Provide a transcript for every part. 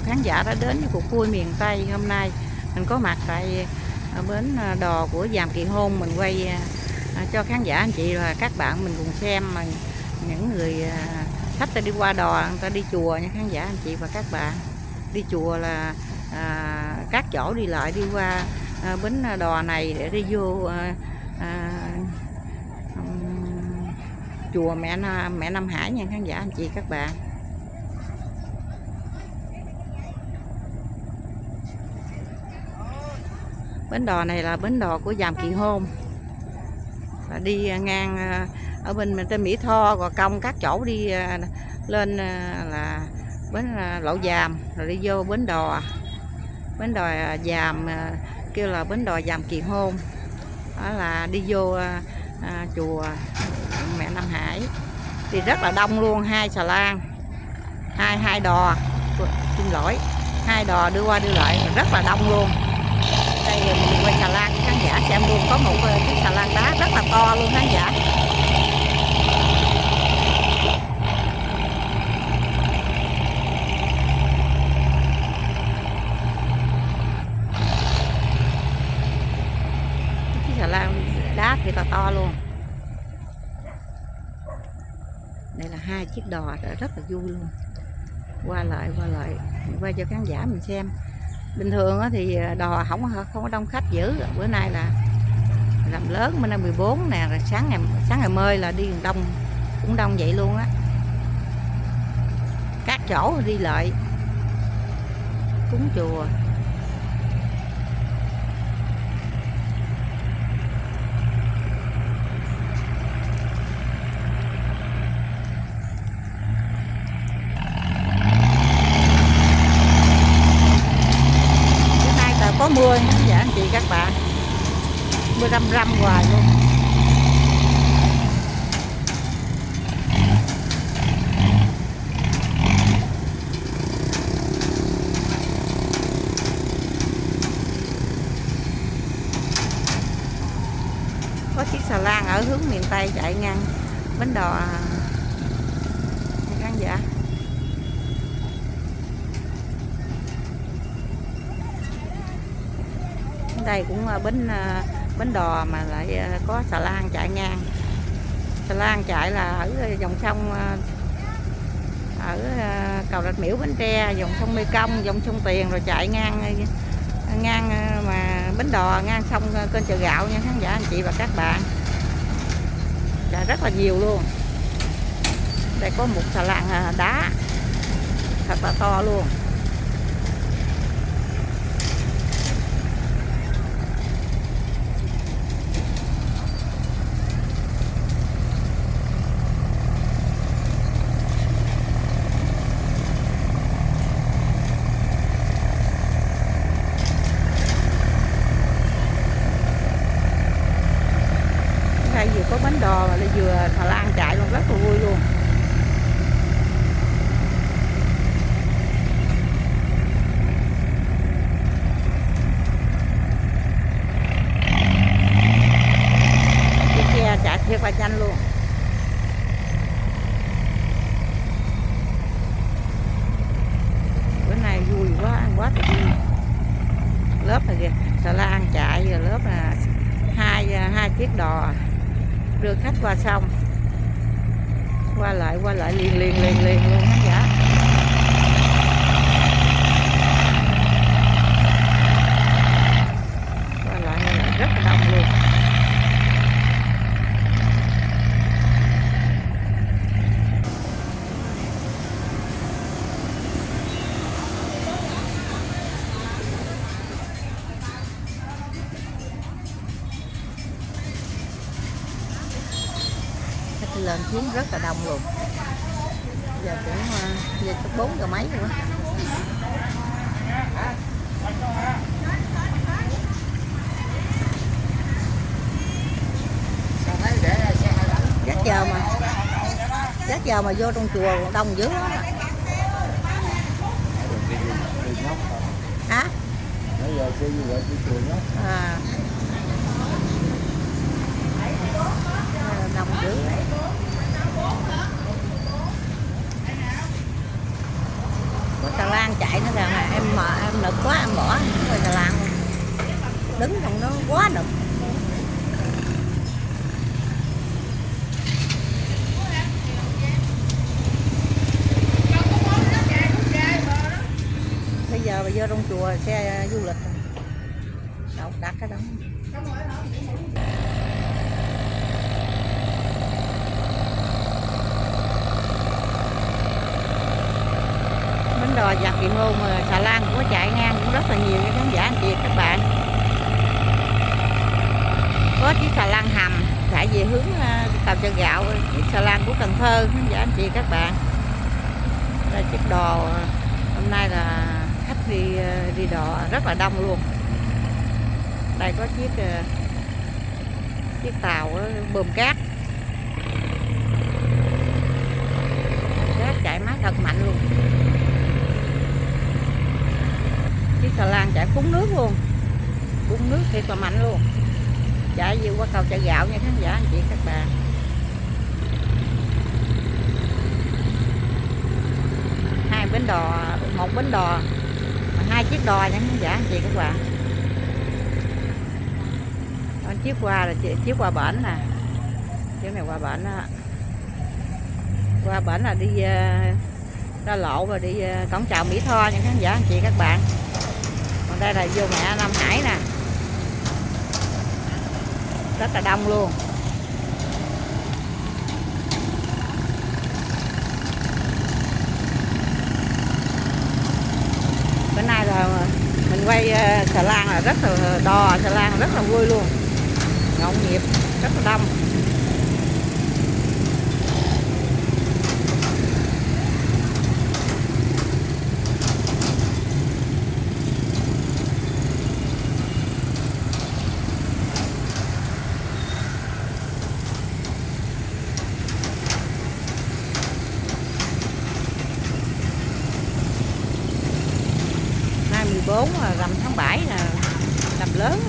khán giả đã đến với cuộc vui miền Tây hôm nay. Mình có mặt tại à, bến à, đò của Giàm Kỳ Hôn. Mình quay à, cho khán giả anh chị và các bạn mình cùng xem mà những người khách ta đi qua đò người ta đi chùa nha khán giả anh chị và các bạn. Đi chùa là à, các chỗ đi lại đi qua à, bến đò này để đi vô à, à, chùa mẹ mẹ Nam Hải nha khán giả anh chị các bạn. Bến đò này là bến đò của dàm Kỳ Hôn và đi ngang à, ở bên bên trên Mỹ Tho Gò Công các chỗ đi à, lên à, là bến Lộ dàm rồi đi vô bến đò. Bến đò dàm kêu là bến đò dàm Kỳ Hôn đó là đi vô à, chùa mẹ Nam Hải. Thì rất là đông luôn hai xà lan hai hai đò. Xin lỗi hai đò đưa qua đưa lại rất là đông luôn đây, mình quay xà lan khán giả xem luôn. Có một ờ, chiếc xà lan đá rất là to luôn, khán giả. Chiếc xà lan đá thì to to luôn. Đây là hai chiếc đò, rất là vui luôn. Qua lại qua lại qua cho khán giả mình xem bình thường á thì à, đò không không có đông khách dữ. Bữa nay là làm lớn, bữa nay 14 nè, rồi sáng ngày sáng ngày mơi là đi đông, cũng đông vậy luôn á. Các chỗ đi lại, cúng chùa bữa nay tờ có mưa nha dạ anh chị các bạn mưa răm răm hoài luôn. Có chiếc xà lan ở hướng miền tây chạy ngang bến đò à, khán giả đây cũng là bến à, bến đò mà lại ờ, có xà lan chạy ngang. Xà lan chạy là ở ờ, dòng sông ờ, ở cầu rạch miễu, bến tre, dòng sông mê công, dòng sông tiền rồi chạy ngang ngang mà bến đò, ngang sông kênh chợ gạo nha, khán giả, anh chị và các bạn. Chạy rất là nhiều luôn. Đây có một xà lan đá thật là to luôn đây vừa có bánh đò và lại vừa xà lan chạy luôn rất là vui luôn chiếc kia chạy luôn. Bữa nay vui quá, ăn quá trời. Vui lớp này kìa xà lan chạy rồi lớp là hai hai chiếc đò. Đưa khách qua sông. Qua lại qua lại liền liền liền liền luôn khán giả dạ. Lên xuống rất là đông luôn. Giờ cũng ờ, giờ cũng bốn giờ mấy rồi á. Chắc giờ mà chắc giờ mà vô trong chùa còn đông dữ lắm. À. hả? Bây giờ kêu như vậy đi chùa nhé. à Ờ, đông có xà lan chạy nó rằng là em mà em nực quá em bỏ rồi xà lan đứng trong nó quá nực bây giờ bây giờ trong chùa xe du lịch. Đâu đặt cái đó bến đò dọc kỳ môn mà xà lan cũng có chạy ngang cũng rất là nhiều. Nha khán giả anh chị các bạn. Có chiếc xà lan hầm, chạy về hướng ờ, tàu cầu chợ gạo, chiếc xà lan của cần thơ, khán giả anh chị các bạn. Là chiếc đò ờ, hôm nay là khách đi ờ, đi đò rất là đông luôn. Đây có chiếc chiếc tàu bơm cát. Cát chạy mát thật mạnh luôn chiếc xà lan chạy phúng nước luôn. Phúng nước thiệt là mạnh luôn. Chạy vừa qua cầu chạy gạo nha khán giả anh chị các bạn. Hai bến đò một bến đò hai chiếc đò nha khán giả anh chị các bạn. Đó, chiếc qua là chiếc qua bển nè. Chiếc này qua bển á. Qua bển là đi ờ, ra lộ và đi ờ, cổng chào mỹ tho nha khán giả anh chị các bạn đây là vô mẹ Nam Hải nè. Rất là đông luôn. Bữa nay là mình quay ờ, xà lan là rất là đò xà lan rất là vui luôn. Nhộn nhịp, rất là đông nay 14 rằm tháng 7 là rằm lớn.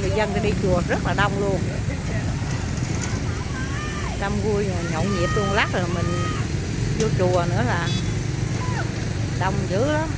Người dân đi chùa rất là đông luôn. Đông vui nhộn nhịp luôn, lát rồi mình vô chùa nữa là đông dữ lắm.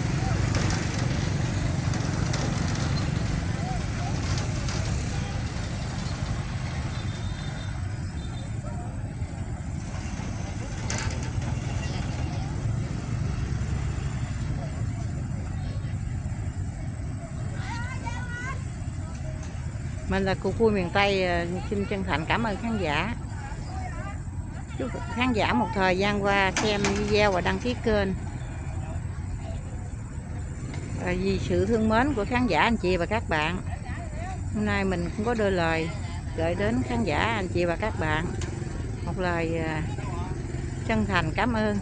Mình là cụ vui miền Tây à, xin chân thành cảm ơn khán giả. Chúc khán giả một thời gian qua xem video và đăng ký kênh. Và vì sự thương mến của khán giả, anh chị và các bạn. Hôm nay mình cũng có đôi lời gửi đến khán giả, anh chị và các bạn. Một lời à, chân thành cảm ơn.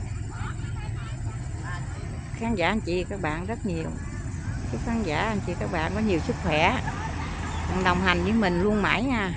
Khán giả, anh chị, các bạn rất nhiều. Chúc khán giả, anh chị, các bạn có nhiều sức khỏe đồng hành với mình luôn mãi nha.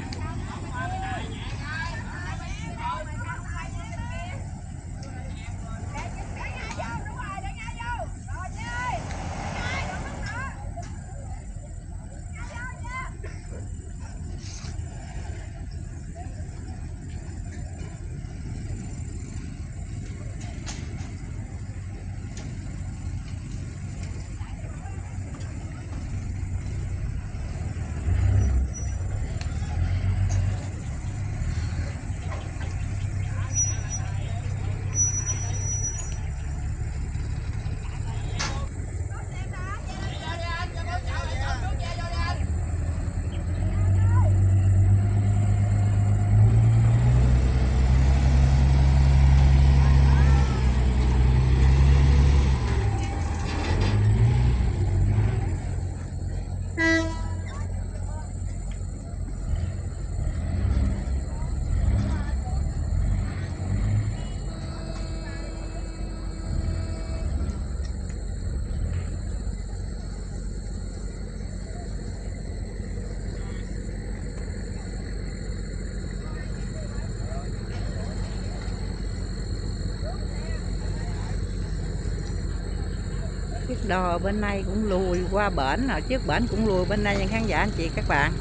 Đò bên này cũng lùi qua bển rồi trước bển cũng lùi bên đây nha khán giả anh chị các bạn.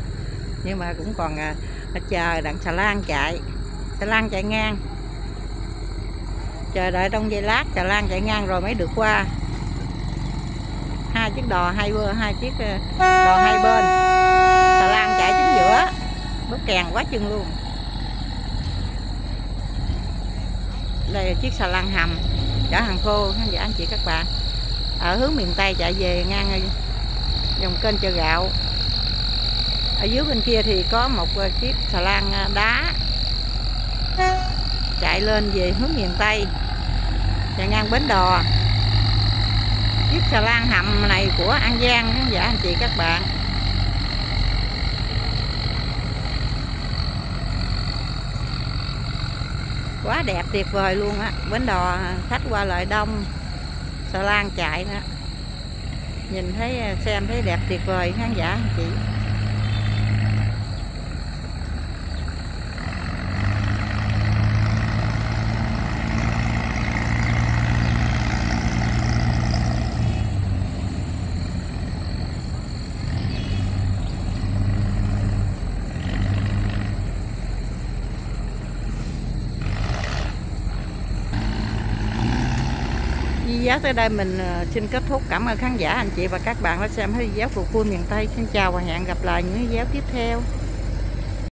Nhưng mà cũng còn à, à, chờ đặng xà lan chạy. Xà lan chạy ngang. Chờ đợi trong giây lát xà lan chạy ngang rồi mới được qua. Hai chiếc đò hai bơ hai chiếc à, đò hai bên. Xà lan chạy chính giữa. Bớt kèn quá chừng luôn. Đây là chiếc xà lan hầm. Chở hàng khô khán giả anh chị các bạn ở hướng miền tây chạy về ngang dòng kênh chợ gạo. Ở dưới bên kia thì có một ờ, chiếc xà lan ờ, đá chạy lên về hướng miền tây, chạy ngang bến đò. Chiếc xà lan hầm này của an giang, khán giả, anh chị, các bạn. Quá đẹp, tuyệt vời luôn á. Bến đò, khách qua lại đông xà lan chạy đó? Nhìn thấy à, xem thấy đẹp tuyệt vời, khán giả anh chị. Video tới đây mình ờ, xin kết thúc. Cảm ơn khán giả, anh chị và các bạn đã xem video phụ vui miền Tây. Xin chào và hẹn gặp lại những video tiếp theo.